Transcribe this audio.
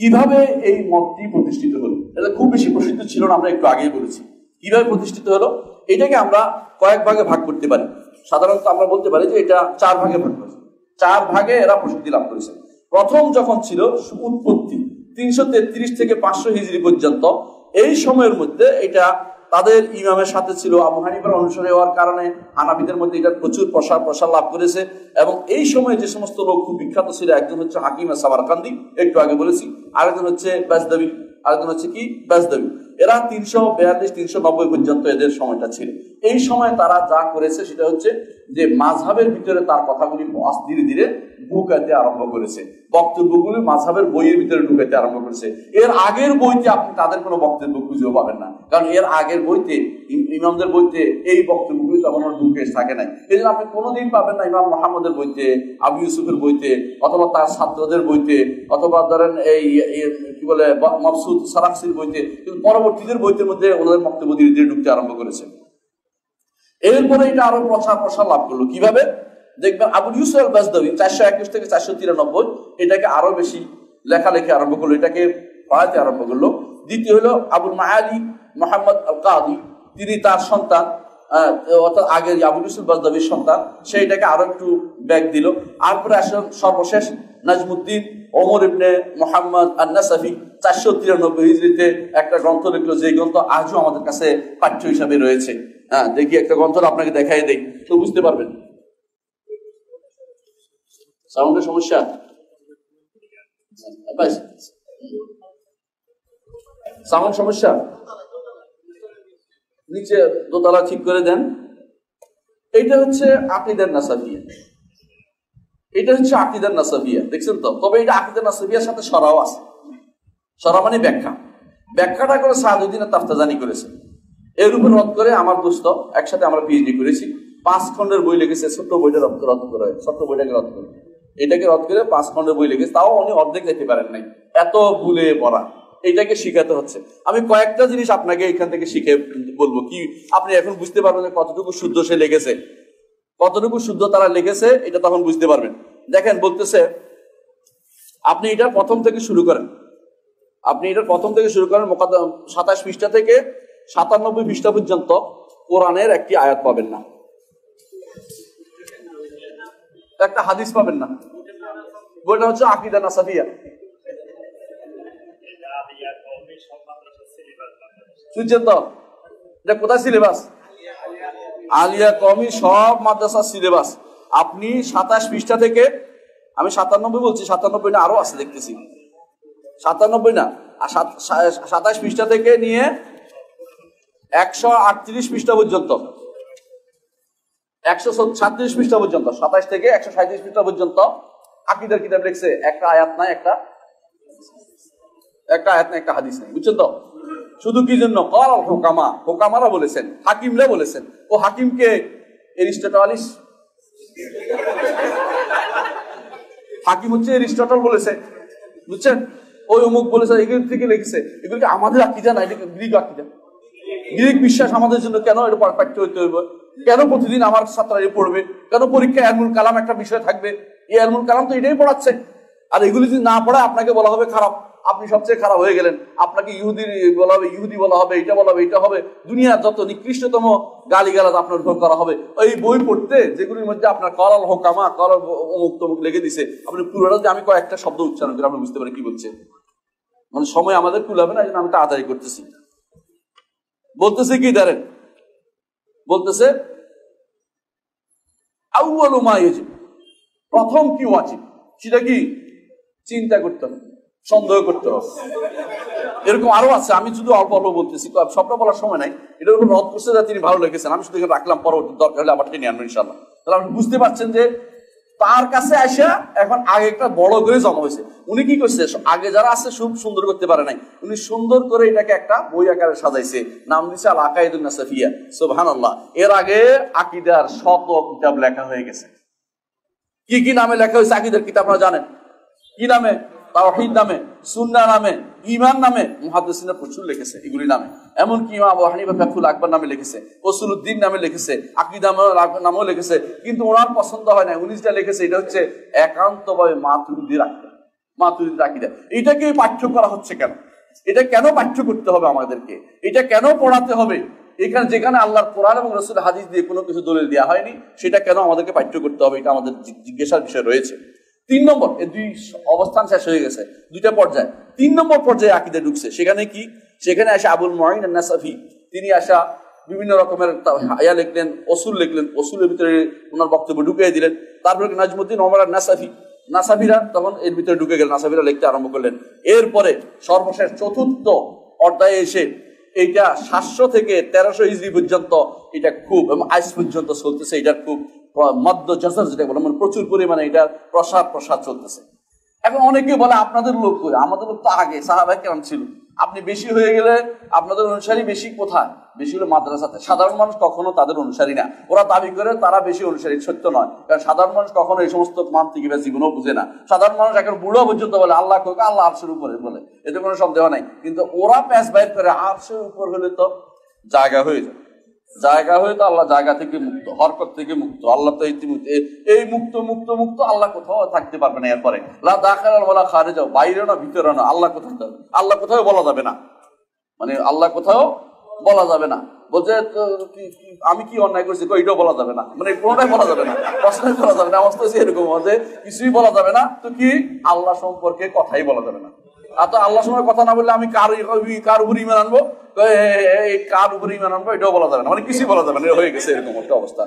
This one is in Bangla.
কীভাবে এই মতটি প্রতিষ্ঠিত হলো? এটা খুব বেশি প্রসিদ্ধ ছিল না, আমরা একটু আগেই বলেছি। কীভাবে প্রতিষ্ঠিত হলো? এটাকে আমরা কয়েক ভাগে ভাগ করতে পারি। সাধারণত আমরা বলতে পারি যে এটা চার ভাগে ভাগ করেছে। চার ভাগে এরা প্রসিদ্ধি লাভ করেছে। প্রথম যখন ছিল উৎপত্তি তিনশো তেত্রিশ থেকে পাঁচশো হিজড়ি পর্যন্ত, এই সময়ের মধ্যে এটা তাদের ইমামের সাথে ছিল আবু হানিফার অনুসারে হওয়ার কারণে হানাবিদের মধ্যে এটা প্রচুর প্রসার প্রসার লাভ করেছে। এবং এই সময়ে যে সমস্ত লোক খুব বিখ্যাত ছিল, একজন হচ্ছে হাকিম সাবারকান্দি, একটু আগে বলেছি। আরেকজন হচ্ছে ব্যাসদাবি আরেকজন হচ্ছে কি? ব্যাসদাবি এরা তিনশো বিয়াল্লিশ, তিনশো নব্বই পর্যন্ত এদের সময়টা ছিল। এই সময় তারা যা করেছে সেটা হচ্ছে যে মাঝহাবের ভিতরে তার কথাগুলি ধীরে ধীরে ঢুকাতে আরম্ভ করেছে। বক্তব্যগুলি মাঝহাবের বইয়ের ভিতরে ঢুকাতে আরম্ভ করেছে। এর আগের বইতে আপনি তাদের কোনো বক্তব্য খুঁজেও পাবেন না। কারণ এর আগের বইতে ইমামদের বইতে এই বক্তব্যগুলি তখন ঢুকে থাকে নাই। এই জন্য আপনি কোনোদিন পাবেন না ইমাম মোহাম্মদের বইতে, আবু ইউসুফের বইতে, অথবা তার ছাত্রদের বইতে, অথবা ধরেন এই কি বলে মকসুদ সারাক্সির বইতে, কিন্তু পরবর্তীদের বইতের মধ্যে ওনাদের বক্তব্য ধীরে ধীরে ঢুকতে আরম্ভ করেছে। এরপরে এটা আরও প্রচার প্রসার লাভ করল। কীভাবে? দেখবেন আবুল ইউসুফ আল বাজদাবি চারশো একুশ থেকে চারশো তিরানব্বই এটাকে আরও বেশি লেখালেখি আরম্ভ করল, এটাকে পড়াতে আরম্ভ করল। দ্বিতীয় হলো আবুল মায়ালি মোহাম্মদ আল কাদি তিনি তার সন্তান অর্থাৎ আগের আবুল ইউসুফ বাজদাবির সন্তান সেইটাকে আরও একটু ব্যাগ দিল। তারপরে আসেন সর্বশেষ নাজমুদ্দিন ওমর ইবনে মোহাম্মদ আন্নাসাফি, চারশো তিরানব্বই হিজড়িতে একটা গ্রন্থ লিখলো, যে গ্রন্থ আজও আমাদের কাছে পাঠ্য হিসাবে রয়েছে। হ্যাঁ দেখি একটা গ্রন্থ আপনাকে দেখাই দেই, তো বুঝতে পারবেন। সাউন্ডের সমস্যা? সাউন্ড সমস্যা? নিচে দোতলা ঠিক করে দেন। এইটা হচ্ছে আকিদার নাসাফিয়া এটা হচ্ছে আকিদার নাসাফিয়া দেখছেন তো? তবে এটা আকিদার নাসাবিয়ার সাথে সরাও আছে। সরা মানে ব্যাখ্যা। ব্যাখ্যাটা করে সাহাদুদ্দিনের তাফতাজানি করেছে এর উপর রদ করে আমার দোস্ত, একসাথে আমরা পিএইচডি করেছি। পাঁচ খন্ডের বই লিখেছে, ছোট্ট বইটা রদ করে ছোট্ট বইটাকে রদ করে। এটাকে রদ করে পাঁচ খন্ডের বই লিখেছে। তাও উনি অর্ধেক যেতে পারেন নাই। এত ভুলে পড়া। এটাকে শিখাতে হচ্ছে। আমি কয়েকটা জিনিস আপনাকে এখান থেকে শিখে বলব। কি আপনি এখন বুঝতে পারবেন যে কতটুকু শুদ্ধ সে লিখেছে। কতটুকু শুদ্ধ তারা লিখেছে, এটা তখন বুঝতে পারবেন। দেখেন, বলতেছে, আপনি এটা প্রথম থেকে শুরু করেন। আপনি এটা প্রথম থেকে শুরু করেন সাতাশ পৃষ্ঠা থেকে সাতানব্বই পৃষ্ঠা পর্যন্ত কোরআনের একটি আয়াত পাবেন না। একটা হাদিস পাবেন না। বইটা হচ্ছে আকিদা নাসাফিয়া শুনছেন তো? এটা কোথায় সিলেবাস? আলিয়া কমি সব মাদ্রাসার সিলেবাস। আপনি সাতাশ পৃষ্ঠা থেকে, আমি সাতানব্বই বলছি, সাতানব্বই না, আরও আছে দেখতেছি। সাতানব্বই না, আর সাতাশ পৃষ্ঠা থেকে নিয়ে একশো আটত্রিশ পৃষ্ঠা পর্যন্ত। একশো সাতত্রিশ পৃষ্ঠা পর্যন্ত, সাতাশ থেকে একশো সাঁত্রিশ পৃষ্ঠা পর্যন্ত আকিদের কিতাব লিখছে। একটা আয়াত নাই, একটা একটা আয়াত নাই, একটা হাদিস নাই, বুঝছেন তো? শুধু কি জন্য? কল হোকামা, হোকামারা বলেছেন, হাকিমরা বলেছেন। ও হাকিমকে এরিস্টটলিস হাকিম হচ্ছে এরিস্টটল বলেছে, বুঝছেন? ওই অমুক বলেছে, এগুলো থেকে লিখেছে। এগুলো আমাদের আকিদা না? এটা গ্রিক আকিদা? গ্রিক বিশ্বাস আমাদের জন্য কেন? এটা পারফেক্ট হইতে হইব। কেন প্রতিদিন আমার ছাত্রাই পড়বে? কেন পরীক্ষায় এলমুল কালাম একটা বিষয় থাকবে? এই এলমুল কালাম তো এটাই পড়াচ্ছে। আর এগুলি যদি না পড়ায়, আপনাকে বলা হবে খারাপ। আপনি সবচেয়ে খারাপ হয়ে গেলেন। আপনাকে ইহুদি বলা হবে, ইহুদি বলা হবে, এটা বলা হবে, এটা হবে। দুনিয়ার যত নিকৃষ্টতম গালি গালাজ আপনার ভোগ করা হবে, ওই বই পড়তে যেগুলির মধ্যে আপনার কলাল হোকামা, কলাল অমুক তমুক লেগে দিছে। আপনি পুরোটা যদি আমি কয়েকটা শব্দ উচ্চারণ করে, আপনি বুঝতে পারি কি বলছে। মানে সময় আমাদের কুলাবে না, এই জন্য আমি তাড়াতাড়ি করতেছি। বলতেছি কি দাঁড়েন বলতেছে প্রথম কি ওয়াজিব? সেটা কি? চিন্তা করতে হবে, সন্দেহ করতে হবে। এরকম আরও আছে, আমি শুধু অল্প অল্প বলতেছি সবটা বলার সময় নাই। এটার উপর রদ করছে তিনি ভালো লেগেছেন আমি শুধু রাখলাম, পরবর্তী দরকার হলে আবার টেনে আনব ইনশাল্লাহ তাহলে আপনি বুঝতে পারছেন যে তার কাছে আসা, এখন আগে একটা বড় করে জমা হয়েছে। উনি কি করছে? আগে যারা আছে খুব সুন্দর করতে পারে নাই। উনি সুন্দর করে এটাকে একটা বই আকারে সাজাইছে। নাম দিছে আল আকাইদুল নাসাফিয়া। সুবহান আল্লাহ এর আগে আকিদার শত কিতাব লেখা হয়ে গেছে। কি কি নামে লেখা হয়েছে আকিদার? কিতাব আপনারা জানেন? কি নামে? তাওহিদ নামে? সুন্না নামে? ইমান নামে মুহাদ্দিসিনা প্রচুর লিখেছে এগুলি নামে। এমনকি ইমাম আবু হানিফা ফাকুল আকবর নামে লিখেছে উদ্দিন নামে লিখেছে, আকিদা নামেও লিখেছে, কিন্তু ওনার পছন্দ হয় না। উনি যেটা লিখেছে, এটা হচ্ছে একান্তভাবে মাতুরুদ্দি রাখতে মাতুরিদের আকিদা। এটাকে পাঠ্য করা হচ্ছে কেন? এটা কেন পাঠ্য করতে হবে আমাদেরকে? এটা কেন পড়াতে হবে? এখানে যেখানে আল্লাহর কোরআন এবং রসুল হাদিস দিয়ে কোনো কিছু দলিল দেওয়া হয়নি, সেটা কেন আমাদেরকে পাঠ্য করতে হবে? এটা আমাদের জিজ্ঞাসার বিষয় রয়েছে। তিন নম্বর এই দুই অবস্থান শেষ হয়ে গেছে, দুইটা পর্যায়ে। তিন নম্বর পর্যায়ে আকিদে ঢুকছে, সেখানে কি? সেখানে আসে আবুল মহিন নাসাফি তিনি আসা বিভিন্ন রকমের ইয়া লিখলেন অসুল লিখলেন অসুলের ভিতরে ওনার বক্তব্য ঢুকিয়ে দিলেন। তারপরে নাজমুদ্দিন ওমর আর নাসাফি নাসাফিরা তখন এর ভিতরে ঢুকে গেলেন, নাসাফিরা লিখতে আরম্ভ করলেন। এরপরে সর্বশেষ চতুর্থ অধ্যায়ে এসে এইটা সাতশো থেকে তেরোশো ইজরি পর্যন্ত, এটা খুব, এবং আইস পর্যন্ত চলতেছে, এটার খুব মধ্য জসর যেটা বলে মানে প্রচুর পরিমাণে এটার প্রসার প্রসার চলতেছে। এখন অনেকে বলে, আপনাদের লোক কই? আমাদের লোক তো আগে সাহাবাই কেমন ছিল। আপনি বেশি হয়ে গেলে আপনাদের অনুসারী বেশি কোথায়? বেশি হলো মাদ্রাসাতে। সাধারণ মানুষ কখনো তাদের অনুসারী না। ওরা দাবি করে, তারা বেশি অনুসারী, সত্য নয়। কারণ সাধারণ মানুষ কখনো এই সমস্ত মান্তিক বা জীবনও বুঝে না। সাধারণ মানুষ এখন বুড়ো পর্যন্ত বলে, আল্লাহ কোক আল্লাহ আরশের উপরে বলে। এতে কোনো সন্দেহ নাই। কিন্তু ওরা প্যাস বাইর করে, আরশের উপর হলে তো জায়গা হয়ে যায়। জায়গা হয়ে তো আল্লাহ জায়গা থেকে মুক্ত, হরকত থেকে মুক্ত, আল্লাহ তো ইতিমধ্যে এই মুক্ত মুক্ত মুক্ত আল্লাহ কোথাও থাকতে পারবে না এরপরে। লা বলা খারে যাও বাইরে না, ভিতরে না, আল্লাহ কোথাও যাবে আল্লাহ কোথাও বলা যাবে না। মানে আল্লাহ কোথাও বলা যাবে না। বলছে আমি কি অন্যায় করছি? এটাও বলা যাবে না। মানে কোনোটাই বলা যাবে না। প্রশ্নই বলা যাবে না। অবস্থা এরকম, যে কিছুই বলা যাবে না। তো কি? আল্লাহ সম্পর্কে কথাই বলা যাবে না। আর তো আল্লাহ সময় কথা না বললে আমি কার কার উপর ইমান আনব? কার উপর ইমান আনব? এটাও বলা যাবে না। মানে কিছুই বলা যাবে না। হয়ে গেছে এরকম একটা অবস্থা।